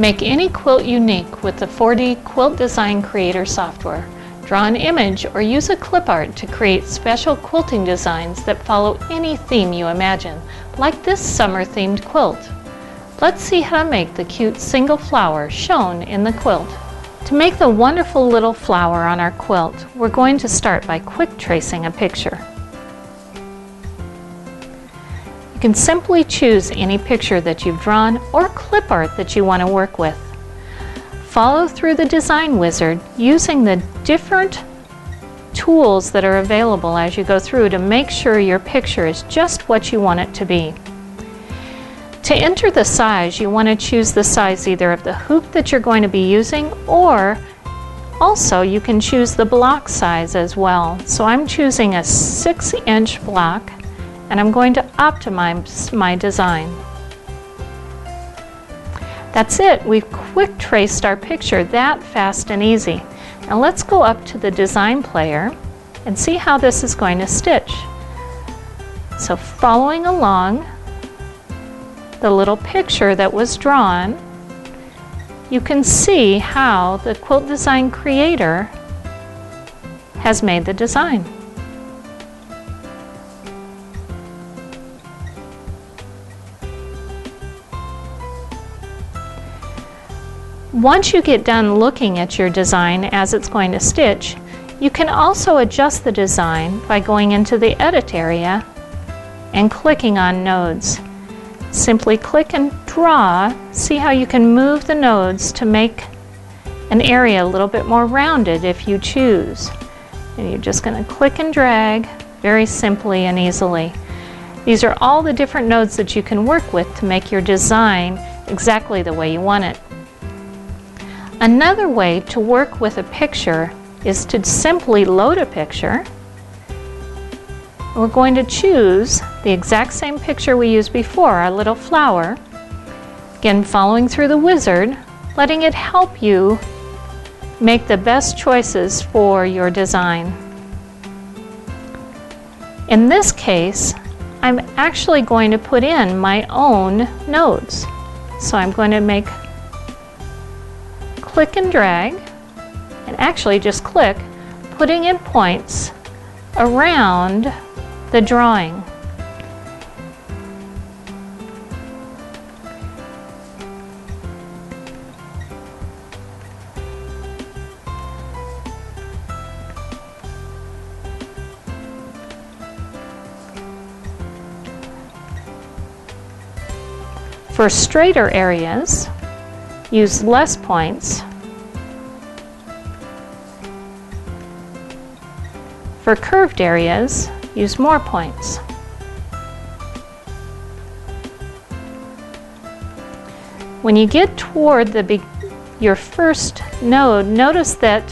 Make any quilt unique with the 4D Quilt Design Creator software. Draw an image or use a clip art to create special quilting designs that follow any theme you imagine, like this summer themed quilt. Let's see how to make the cute single flower shown in the quilt. To make the wonderful little flower on our quilt, we're going to start by quick tracing a picture. You can simply choose any picture that you've drawn or clip art that you want to work with. Follow through the design wizard using the different tools that are available as you go through to make sure your picture is just what you want it to be. To enter the size, you want to choose the size either of the hoop that you're going to be using or also you can choose the block size as well. So I'm choosing a 6 inch block and I'm going to optimize my design. That's it, we've quick traced our picture that fast and easy. Now let's go up to the design player and see how this is going to stitch. So following along the little picture that was drawn, you can see how the Quilt Design Creator has made the design. Once you get done looking at your design as it's going to stitch, you can also adjust the design by going into the Edit area and clicking on Nodes. Simply click and draw, see how you can move the nodes to make an area a little bit more rounded if you choose. And you're just going to click and drag very simply and easily. These are all the different nodes that you can work with to make your design exactly the way you want it. Another way to work with a picture is to simply load a picture. We're going to choose the exact same picture we used before, our little flower. Again, following through the wizard, letting it help you make the best choices for your design. In this case, I'm actually going to put in my own nodes. So I'm going to make click and drag, and actually just click, putting in points around the drawing. For straighter areas, use less points. For curved areas, use more points. When you get toward the your first node, notice that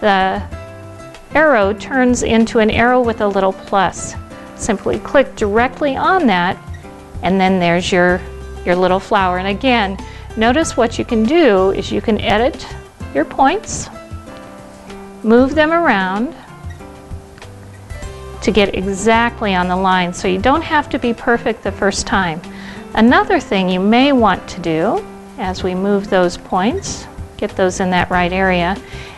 the arrow turns into an arrow with a little plus. Simply click directly on that and then there's your, your little flower. And again, Notice what you can do is you can edit your points, move them around to get exactly on the line so you don't have to be perfect the first time. Another thing you may want to do as we move those points, get those in that right area,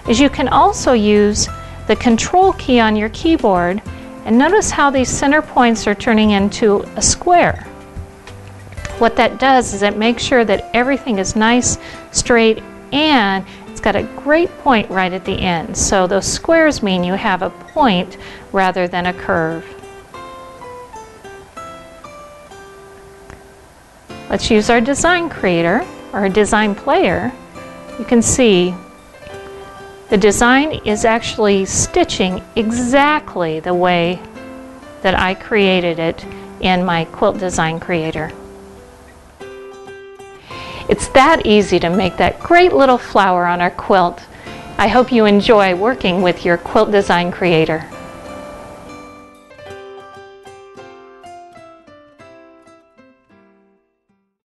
is you can also use the control key on your keyboard and notice how these center points are turning into a square. What that does is it makes sure that everything is nice, straight, and it's got a great point right at the end. So those squares mean you have a point rather than a curve. Let's use our design creator, or design player. You can see the design is actually stitching exactly the way that I created it in my quilt design creator. It's that easy to make that great little flower on our quilt. I hope you enjoy working with your quilt design creator.